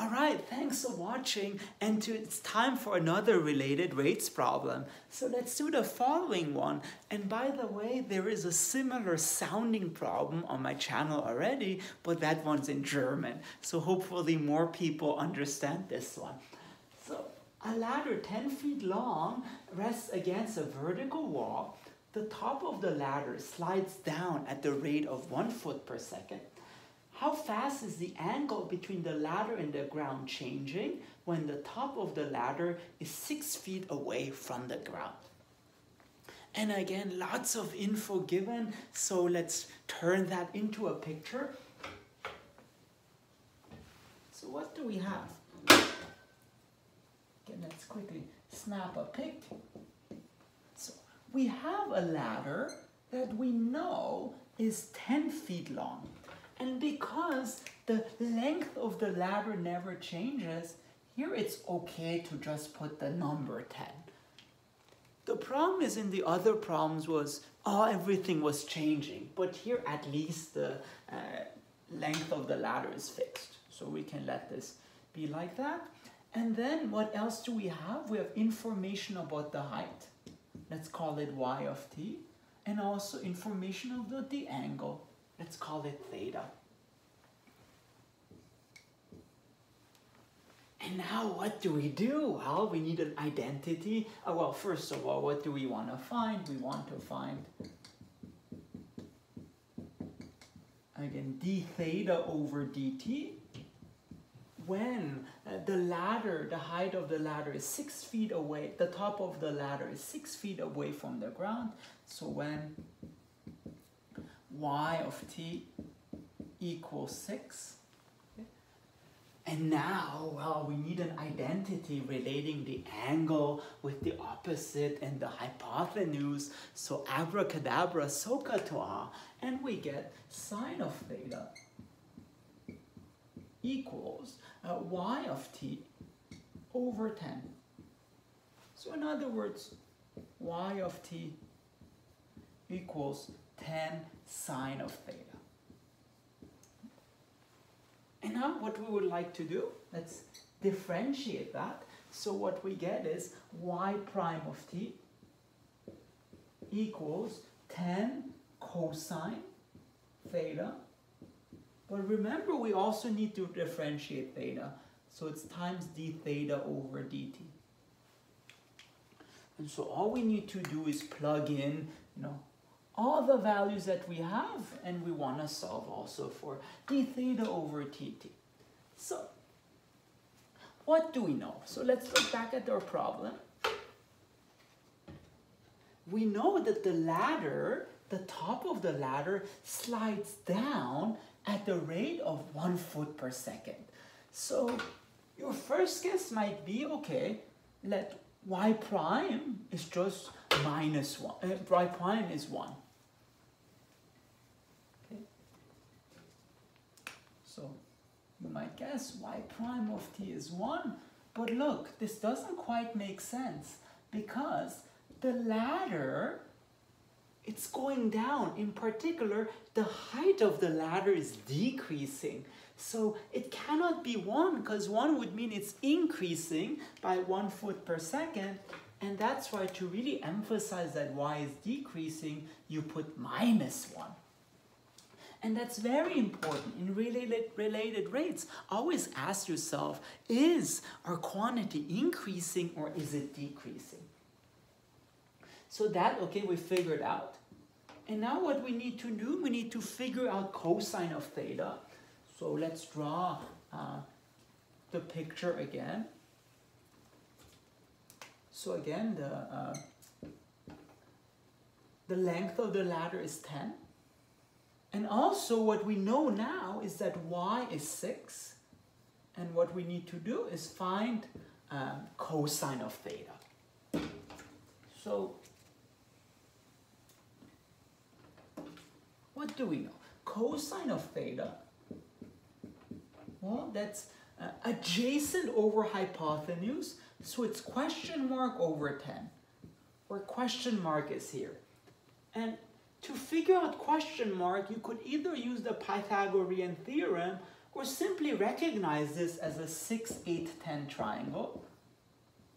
All right, thanks for watching. And to, it's time for another related rates problem. So let's do the following one. And by the way, there is a similar sounding problem on my channel already, but that one's in German. So hopefully more people understand this one. So a ladder 10 feet long rests against a vertical wall. The top of the ladder slides down at the rate of one foot per second. How fast is the angle between the ladder and the ground changing when the top of the ladder is six feet away from the ground? And again, lots of info given, so let's turn that into a picture. So what do we have? Let's quickly snap a pic. So we have a ladder that we know is 10 feet long. And because the length of the ladder never changes, here it's okay to just put the number 10. The problem is in the other problems was, oh, everything was changing. But here at least the uh, length of the ladder is fixed. So we can let this be like that. And then what else do we have? We have information about the height. Let's call it y of t. And also information about the angle. Let's call it theta. And now what do we do? Well, we need an identity. Oh, well, first of all, what do we want to find? We want to find, again, d theta over dt. When uh, the ladder, the height of the ladder is six feet away, the top of the ladder is six feet away from the ground. So when y of t equals 6. And now, well, we need an identity relating the angle with the opposite and the hypotenuse. So abracadabra, SOHCAHTOA, and we get sine of theta equals uh, y of t over 10. So in other words, y of t equals 10 sine of theta. And now what we would like to do, let's differentiate that. So what we get is y prime of t equals 10 cosine theta. But remember, we also need to differentiate theta. So it's times d theta over dt. And so all we need to do is plug in, you know, all the values that we have and we want to solve also for d theta over dt. So what do we know? So let's look back at our problem. We know that the ladder, the top of the ladder slides down at the rate of one foot per second. So your first guess might be, okay, let y prime is just minus one, uh, y prime is one. So you might guess y prime of t is 1. But look, this doesn't quite make sense because the ladder, it's going down. In particular, the height of the ladder is decreasing. So it cannot be 1 because 1 would mean it's increasing by 1 foot per second. And that's why to really emphasize that y is decreasing, you put minus 1. And that's very important in related, related rates. Always ask yourself, is our quantity increasing or is it decreasing? So that, okay, we figured out. And now what we need to do, we need to figure out cosine of theta. So let's draw uh, the picture again. So again, the, uh, the length of the ladder is 10. And also what we know now is that y is 6. And what we need to do is find um, cosine of theta. So what do we know? Cosine of theta, well, that's uh, adjacent over hypotenuse, so it's question mark over 10, where question mark is here. And figure out question mark, you could either use the Pythagorean theorem or simply recognize this as a 6, 8, 10 triangle.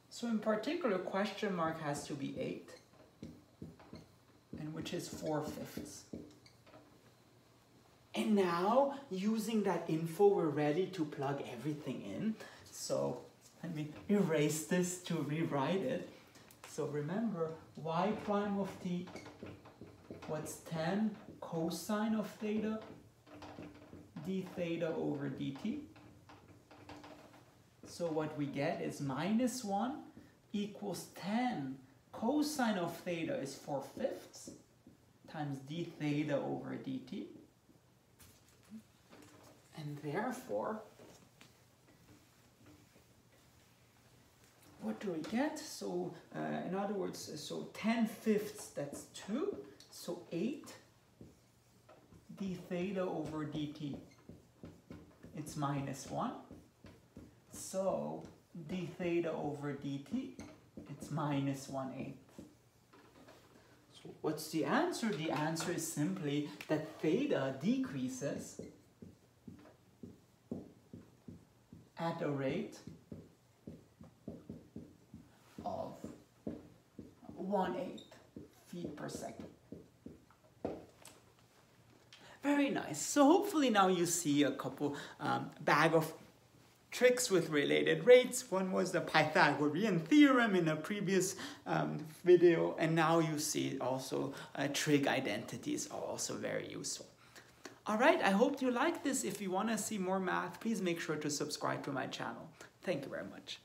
So in particular, question mark has to be 8, and which is 4 fifths. And now, using that info, we're ready to plug everything in. So let me erase this to rewrite it. So remember, y prime of t, what's 10 cosine of theta? d theta over dt. So what we get is minus 1 equals 10 cosine of theta is 4 fifths times d theta over dt. And therefore, what do we get? So, uh, in other words, so 10 fifths, that's 2. So 8 d theta over dt. It's minus 1. So d theta over dt, it's minus 1 eighth. So what's the answer? The answer is simply that theta decreases at a rate of 1 eighth feet per second. Very nice. So hopefully now you see a couple um, bag of tricks with related rates. One was the Pythagorean theorem in a previous um, video, and now you see also uh, trig identities are also very useful. All right, I hope you like this. If you want to see more math, please make sure to subscribe to my channel. Thank you very much.